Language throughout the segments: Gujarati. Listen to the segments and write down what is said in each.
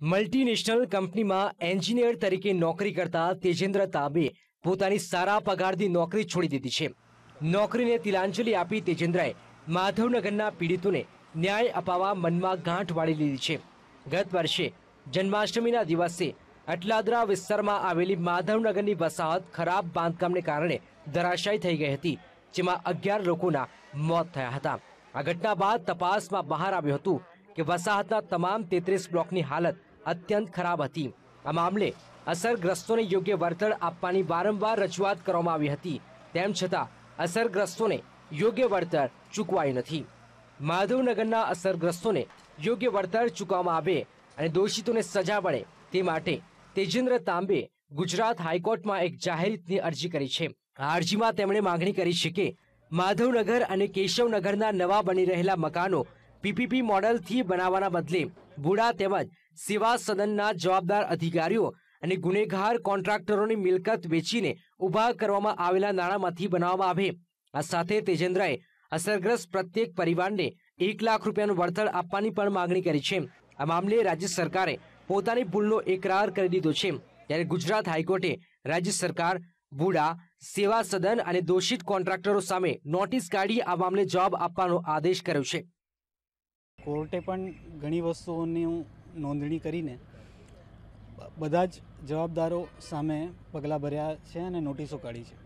મલ્ટીનેશનલ કંપનીમાં એન્જિનિયર તરીકે નોકરી કરતા તેજેન્દ્ર તાબે પોતાની સારા પગારની નોકરી છોડી દીધી છે. નોકરીને તિલાંજલિ આપી તેજેન્દ્રએ માધવનગરના પીડિતોને ન્યાય અપાવવા મનમાં ગાંઠ વાળી લીધી છે. ગત વર્ષે જન્માષ્ટમીના દિવસે અટલાદરા વિસ્તારમાં આવેલી માધવનગરની વસાહત ખરાબ બાંધકામને કારણે ધરાશાયી થઈ ગઈ હતી, જેમાં અગિયાર લોકોના મોત થયા હતા. આ ઘટના બાદ તપાસમાં બહાર આવ્યું હતું કે વસાહતના તમામ તેત્રીસ બ્લોકની હાલત અત્યંત ખરાબ હતી. આ મામલે અસરગ્રસ્તોને યોગ્ય વળતર આપવાની વારંવાર રજૂઆત કરવામાં આવી હતી. તેમ છતાં, અસરગ્રસ્તોને યોગ્ય વળતર ચૂકવાયું નથી. માધવનગરના અસરગ્રસ્તોને યોગ્ય વળતર ચૂકવવામાં આવે અને દોષિતોને સજા મળે તે માટે તેજેન્દ્ર તાંબે ગુજરાત હાઈકોર્ટમાં એક જાહેરિતની અરજી કરી છે. આ અરજીમાં તેમણે માંગણી કરી છે કે માધવનગર અને કેશવનગરના નવા બની રહેલા મકાનો પીપીપી મોડલથી બનાવવાના બદલે બુડા તેમજ સેવા સદનના જવાબદાર અધિકારીઓ અને ગુનેગાર કોન્ટ્રાક્ટરોની મિલકત વેચીને ઊભા કરવામાં આવેલા નાણાંમાંથી બનાવવામાં આવે. આ સાથે તેજેન્દ્રએ અસરગ્રસ્ત પ્રત્યેક પરિવારને એક લાખ રૂપિયાનું વળતર આપવાની પણ માંગણી કરી છે. આ મામલે રાજ્ય સરકારે પોતાની ભૂલનો એકરાર કરી દીધો છે. ત્યારે ગુજરાત હાઈકોર્ટે રાજ્ય સરકાર બુડા સેવા સદન અને દોષિત કોન્ટ્રાક્ટરો સામે નોટિસ કાઢી આ મામલે જવાબ આપવાનો આદેશ કર્યો છે. કોર્ટે પણ ઘણી વસ્તુઓની નોંધણી કરીને બધા જ જવાબદારો સામે પગલાં ભર્યા છે અને નોટિસો કાઢી છે.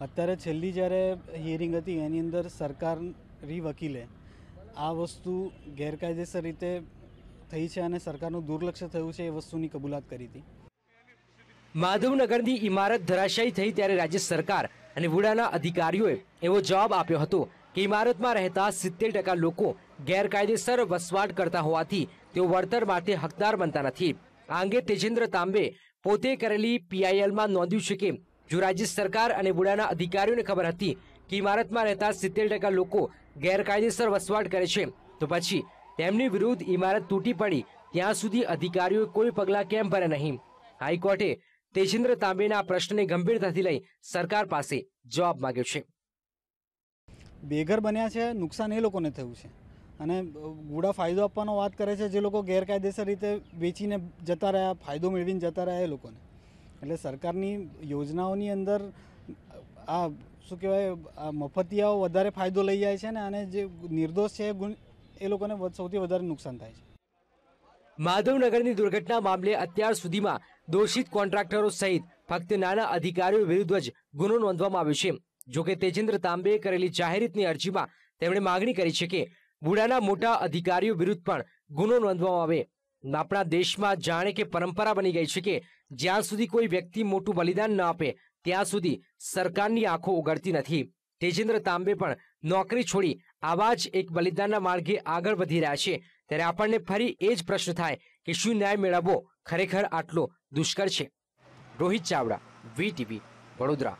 અત્યારે છેલ્લી જ્યારે હિયરિંગ હતી, એની અંદર સરકારી વકીલે આ વસ્તુ ગેરકાયદેસર રીતે થઈ છે અને સરકારનું દુર્લક્ષ્ય થયું છે એ વસ્તુની કબૂલાત કરી હતી. માધવનગરની ઇમારત ધરાશાયી થઈ ત્યારે રાજ્ય સરકાર અને વુડાના અધિકારીઓએ એવો જવાબ આપ્યો હતો ઇમારતમાં રહેતા સિત્તેર ટકા લોકો ગેરકાયદેસર વસવાટ કરતા હોવાથી તેઓ વળતર માટે હકદાર બનતા નથી. આ અંગે તેજેન્દ્ર તાંબે પોતે કરેલી પીઆઈએલમાં નોંધ્યું છે કે જો રાજ્ય સરકાર અને બુડાના અધિકારીઓને ખબર હતી કે ઇમારતમાં રહેતા સિત્તેર ટકા લોકો ગેરકાયદેસર વસવાટ કરે છે, તો પછી તેમની વિરુદ્ધ ઇમારત તૂટી પડી ત્યાં સુધી અધિકારીઓએ કોઈ પગલાં કેમ ભરે નહીં? હાઈકોર્ટે તેજેન્દ્ર તાંબેના પ્રશ્નને ગંભીરતાથી લઈ સરકાર પાસે જવાબ માંગ્યો છે. બેઘર બન્યા છે, નુકસાન એ લોકોને થયું છે. અને ગુડા ફાયદો આપવાનો વાત કરે છે, જે લોકો ગેરકાયદેસર રીતે વેચીને જતા રહ્યા, ફાયદો મેળવીને જતા રહ્યા એ લોકોને. એટલે સરકારની યોજનાઓની અંદર, આ, શું કહેવાય, આ મફતિયાઓ વધારે ફાયદો લઈ જાય છે ને, અને જે નિર્દોષ છે એ લોકોને સૌથી વધારે નુકસાન થાય છે. માધવનગરની દુર્ઘટના મામલે અત્યાર સુધીમાં દોષિત કોન્ટ્રાક્ટરો સહિત ફક્ત નાના અધિકારીઓ વિરુદ્ધ જ ગુનો નોંધવામાં આવ્યો છે. જોકે તેજેન્દ્ર તાંબે કરેલી જાહેરાતની અરજીમાં તેમણે માગણી કરી છે કે બુડાના મોટા અધિકારીઓ વિરુદ્ધ પણ ગુનો નોંધવામાં આવે. આપણા દેશમાં જાણે કે પરંપરા બની ગઈ છે કે જ્યાં સુધી કોઈ વ્યક્તિ મોટું બલિદાન ન આપે, ત્યાં સુધી સરકારની આંખો ઉગડતી નથી. તેજેન્દ્ર તાંબે પણ નોકરી છોડી આવા જ એક બલિદાનના માર્ગે આગળ વધી રહ્યા છે, ત્યારે આપણને ફરી એ જ પ્રશ્ન થાય કે શું ન્યાય મેળવવો ખરેખર આટલો દુષ્કર છે? રોહિત ચાવડા વીટીવી વડોદરા.